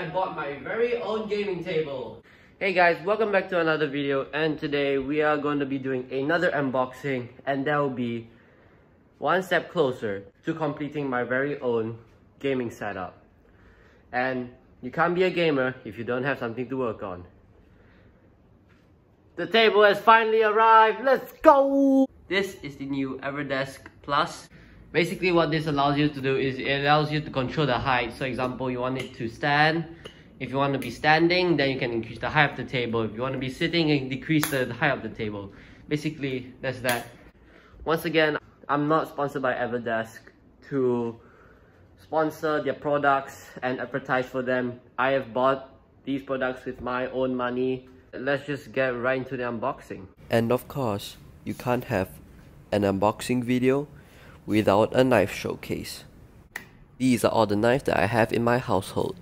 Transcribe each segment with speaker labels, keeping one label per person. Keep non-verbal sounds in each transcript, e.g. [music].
Speaker 1: I bought my very own gaming table. Hey guys, welcome back to another video and today we are going to be doing another unboxing and that will be one step closer to completing my very own gaming setup. And you can't be a gamer if you don't have something to work on. The table has finally arrived, let's go! This is the new Everdesk Plus. Basically what this allows you to do is it allows you to control the height. So example, you want it to stand. If you want to be standing, then you can increase the height of the table. If you want to be sitting, you can decrease the height of the table. Basically, that's that. Once again, I'm not sponsored by Everdesk to sponsor their products and advertise for them. I have bought these products with my own money. Let's just get right into the unboxing.
Speaker 2: And of course, you can't have an unboxing video without a knife showcase. These are all the knives that I have in my household.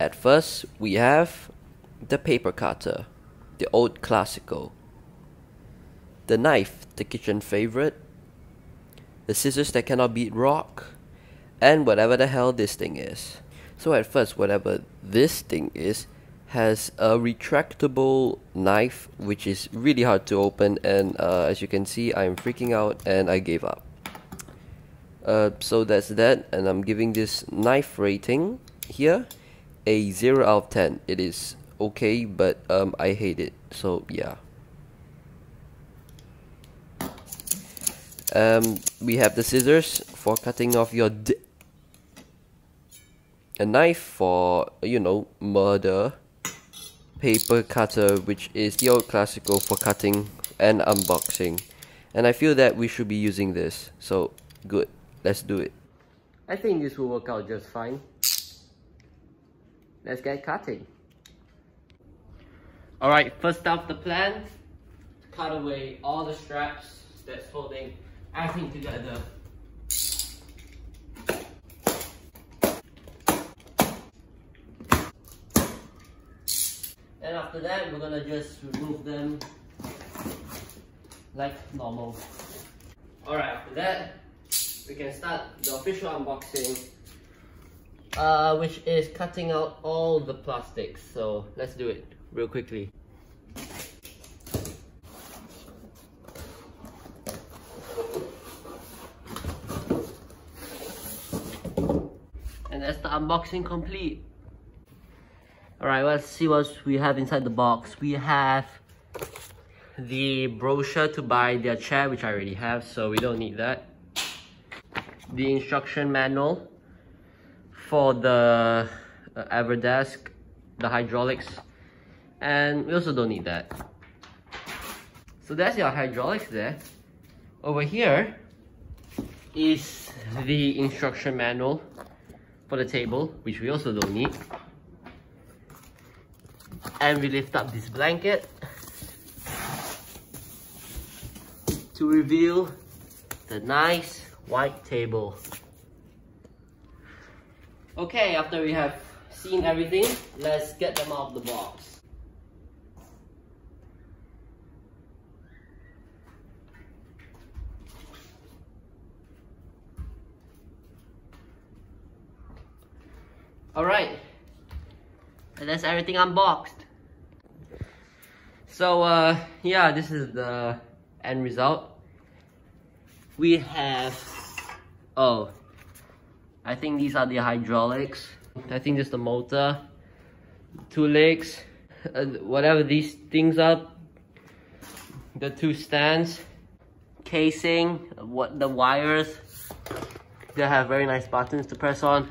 Speaker 2: At first, we have the paper cutter, the old classical. The knife, the kitchen favorite. The scissors that cannot beat rock. And whatever the hell this thing is. So at first, whatever this thing is, has a retractable knife which is really hard to open and uh, as you can see I'm freaking out and I gave up. Uh, so that's that and I'm giving this knife rating here a 0 out of 10. It is okay but um, I hate it so yeah. Um, we have the scissors for cutting off your a knife for you know murder paper cutter which is the old classical for cutting and unboxing and I feel that we should be using this so good let's do it.
Speaker 1: I think this will work out just fine. Let's get cutting. Alright first off the plan cut away all the straps that's holding everything together. And after that, we're gonna just remove them like normal. Alright, after that, we can start the official unboxing, uh, which is cutting out all the plastics. So let's do it real quickly. And that's the unboxing complete. Alright, let's see what we have inside the box. We have the brochure to buy their chair, which I already have, so we don't need that. The instruction manual for the uh, Everdesk, the hydraulics, and we also don't need that. So that's your hydraulics there. Over here is the instruction manual for the table, which we also don't need and we lift up this blanket to reveal the nice white table. Okay, after we have seen everything, let's get them out of the box. Alright, and that's everything unboxed. So uh, yeah, this is the end result. We have, oh, I think these are the hydraulics. I think this is the motor, two legs, uh, whatever these things are, the two stands, casing, what the wires, they have very nice buttons to press on.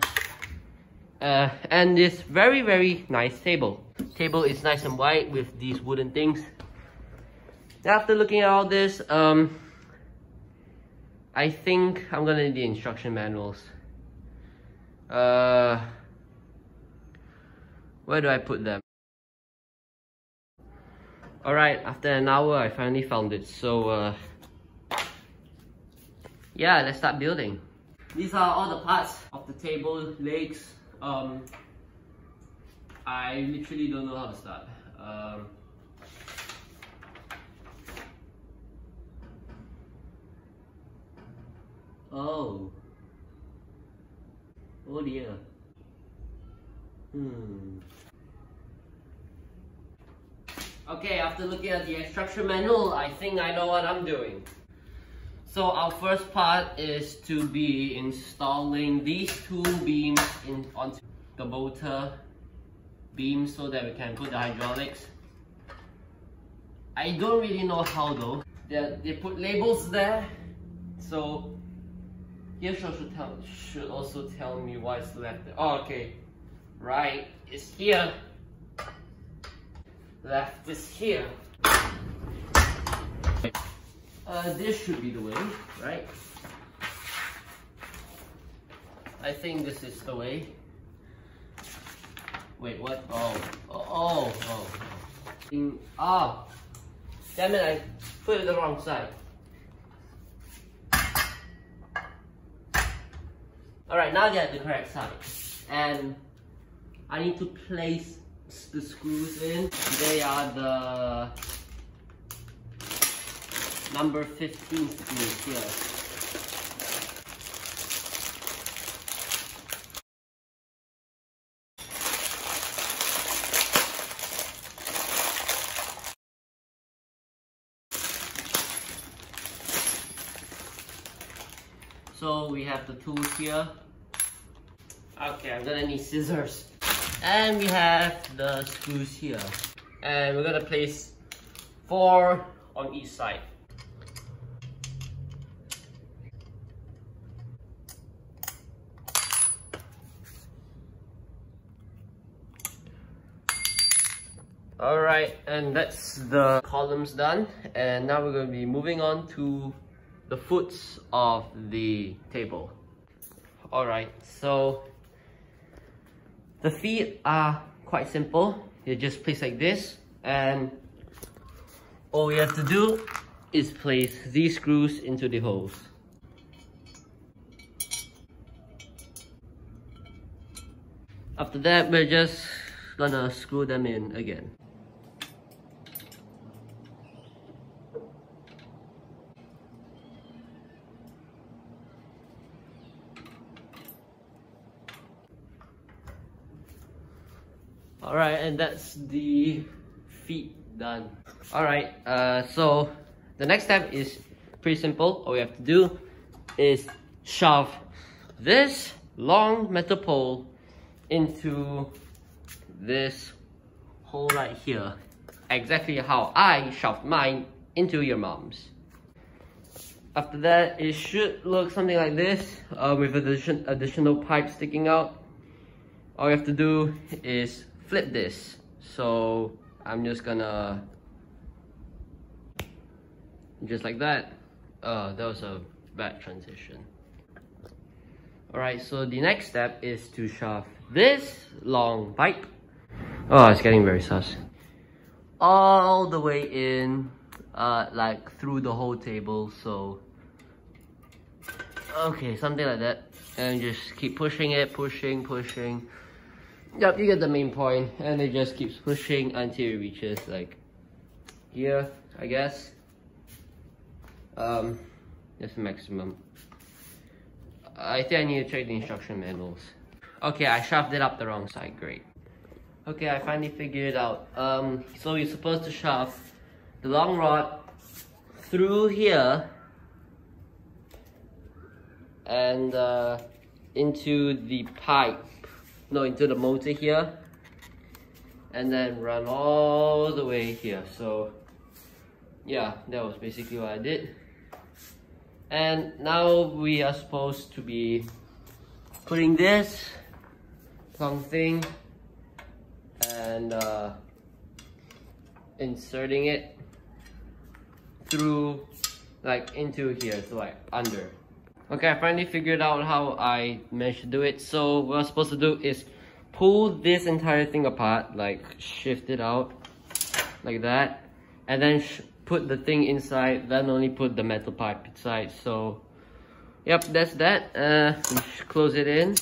Speaker 1: Uh, and this very very nice table. Table is nice and white with these wooden things. After looking at all this um I think I'm gonna need the instruction manuals. Uh where do I put them? Alright after an hour I finally found it so uh yeah let's start building. These are all the parts of the table legs um, I literally don't know how to start. Um, oh. Oh dear. Hmm. Okay, after looking at the instruction manual, I think I know what I'm doing. So our first part is to be installing these two beams in onto the motor beam so that we can put the hydraulics. I don't really know how though. They, they put labels there, so here should, tell, should also tell me what's left. Oh, okay, right, it's here. Left is here. Uh, this should be the way, right? I think this is the way. Wait, what? Oh, oh, oh, oh. In, ah, damn it, I put it the wrong side. Alright, now they are the correct size. And I need to place the screws in. They are the number 15 screws here. So we have the tools here. Okay, I'm gonna need scissors. And we have the screws here. And we're gonna place four on each side. Alright, and that's the columns done. And now we're going to be moving on to the foots of the table. Alright, so the feet are quite simple. You just place like this and all we have to do is place these screws into the holes. After that, we're just gonna screw them in again. All right and that's the feet done. All right uh, so the next step is pretty simple. All we have to do is shove this long metal pole into this hole right here. Exactly how I shoved mine into your mom's. After that it should look something like this uh, with addition additional pipe sticking out. All you have to do is flip this. So I'm just gonna, just like that. Uh, that was a bad transition. Alright, so the next step is to shove this long pipe. Oh, it's getting very sus. All the way in, uh, like through the whole table, so. Okay, something like that. And just keep pushing it, pushing, pushing. Yep, you get the main point, and it just keeps pushing until it reaches like here, I guess. Um, that's maximum. I think I need to check the instruction manuals. Okay, I shoved it up the wrong side, great. Okay, I finally figured it out. Um, so you're supposed to shove the long rod through here and uh, into the pipe no into the motor here. And then run all the way here. So yeah that was basically what I did. And now we are supposed to be putting this long thing and uh, inserting it through like into here so like under Okay, I finally figured out how I managed to do it. So what I'm supposed to do is pull this entire thing apart, like shift it out like that, and then put the thing inside, then only put the metal pipe inside. So, yep, that's that. Uh, close it in.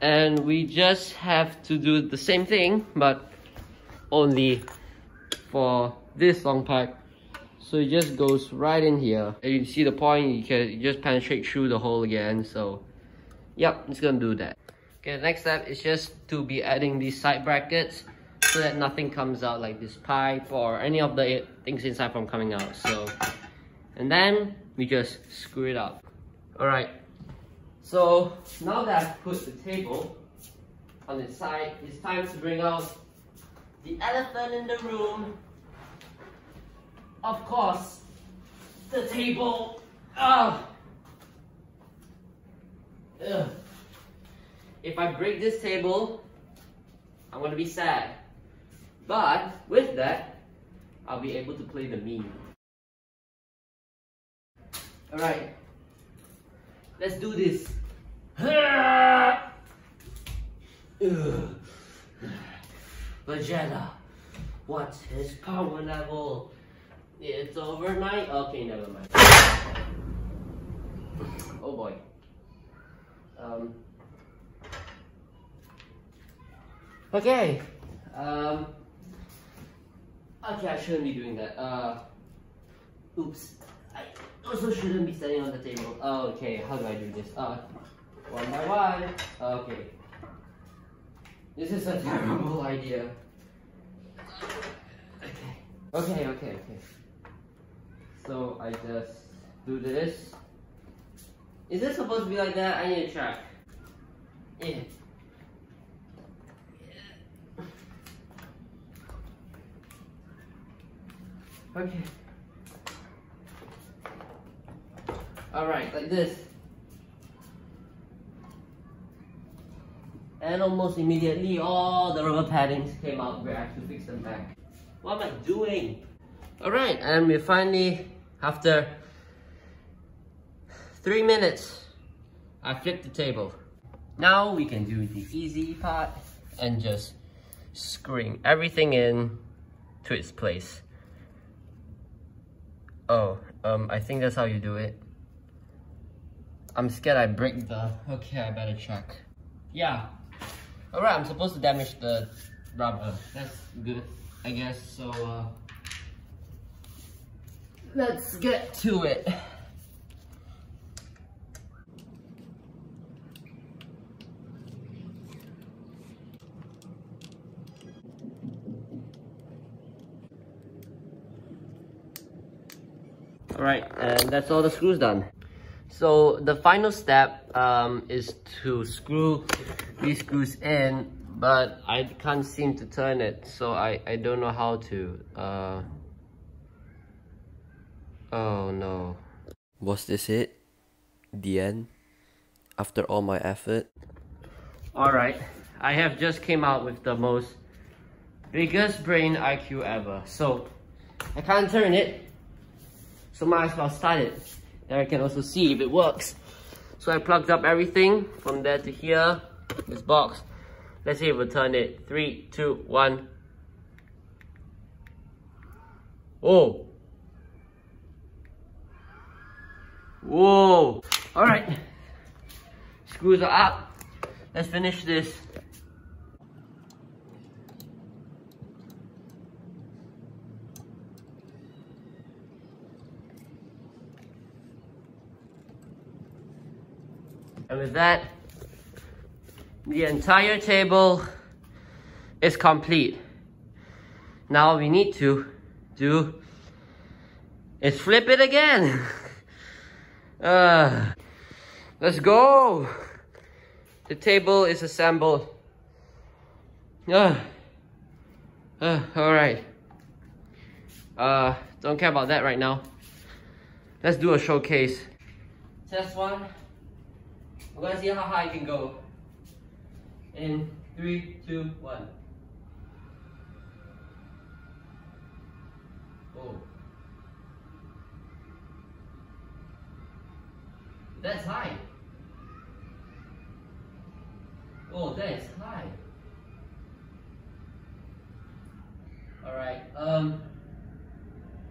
Speaker 1: And we just have to do the same thing, but only for this long pipe so it just goes right in here. And you see the point, you can just penetrate through the hole again. So, yep, it's gonna do that. Okay, the next step is just to be adding these side brackets so that nothing comes out like this pipe or any of the things inside from coming out. So, and then we just screw it up. All right, so now that I've put the table on its side, it's time to bring out the elephant in the room. Of course, the table. Ah. Ugh. If I break this table, I'm gonna be sad. But with that, I'll be able to play the meme. Alright, let's do this. [sighs] Vegeta, what's his power level? It's overnight? Okay, never mind. Oh boy. Um, okay. Um, okay, I shouldn't be doing that. Uh, oops. I also shouldn't be standing on the table. Oh, okay, how do I do this? Uh, one by one. Okay. This is a [laughs] terrible idea. Okay. Okay, okay, okay. So I just do this. Is this supposed to be like that? I need to check. Yeah. Okay. Alright, like this. And almost immediately all the rubber paddings came out where I have to fix them back. What am I doing? Alright, and we finally, after three minutes, I flipped the table. Now we can do the easy part and just screwing everything in to its place. Oh, um, I think that's how you do it. I'm scared I break the... Okay, I better check. Yeah. Alright, I'm supposed to damage the rubber. That's good, I guess. So, uh, let's get to it. Alright, and that's all the screws done. So the final step um, is to screw these screws in, but I can't seem to turn it, so I, I don't know how to. Uh... Oh no.
Speaker 2: Was this it? The end? After all my effort?
Speaker 1: Alright, I have just came out with the most biggest brain IQ ever. So, I can't turn it, so might as well start it. Then I can also see if it works. So I plugged up everything from there to here, this box. Let's see if we turn it. Three, two, one. Oh. Whoa. All right. Screws are up. Let's finish this. And with that, the entire table is complete. Now we need to do is flip it again. [laughs] uh, let's go. The table is assembled. Uh, uh, all right. Uh, don't care about that right now. Let's do a showcase. Test one. We're gonna see how high I can go. In three, two, one. That's high. Oh, that is high. Alright, um,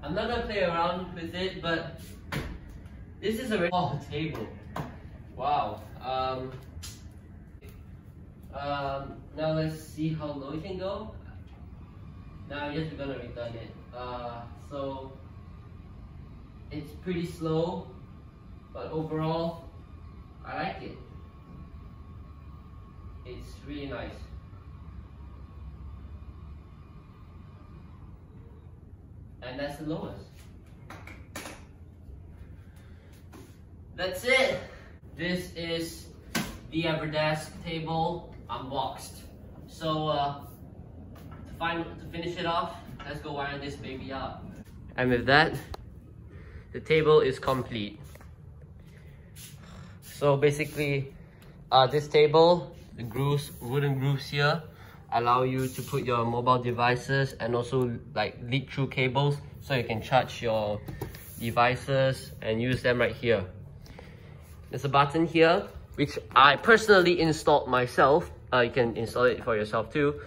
Speaker 1: I'm not gonna play around with it, but this is a oh, table. Wow. Um, um, now let's see how low it can go. Now I guess we're gonna return it. Uh, so it's pretty slow, but overall, I like it. It's really nice. And that's the lowest. That's it. This is the Everdesk table unboxed. So uh, to, find, to finish it off, let's go wire this baby up. And with that, the table is complete. So basically, uh, this table, the grooves, wooden grooves here, allow you to put your mobile devices and also like lead through cables so you can charge your devices and use them right here. There's a button here which I personally installed myself. Uh, you can install it for yourself too.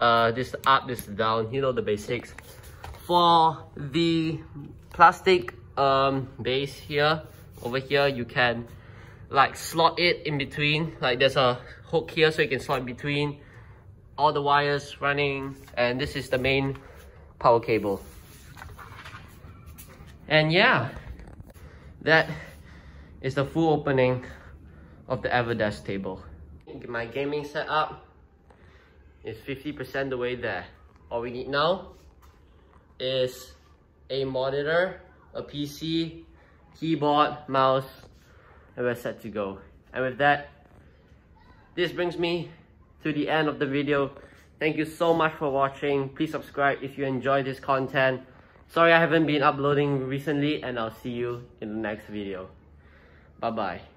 Speaker 1: Uh, this up, this down, you know the basics. For the plastic um, base here, over here, you can like slot it in between. Like there's a hook here so you can slot in between all the wires running. And this is the main power cable. And yeah, that is the full opening of the Everdesk table. My gaming setup is 50% the way there. All we need now is a monitor, a PC, keyboard, mouse, and we're set to go. And with that, this brings me to the end of the video. Thank you so much for watching. Please subscribe if you enjoy this content. Sorry I haven't been uploading recently and I'll see you in the next video. Bye bye.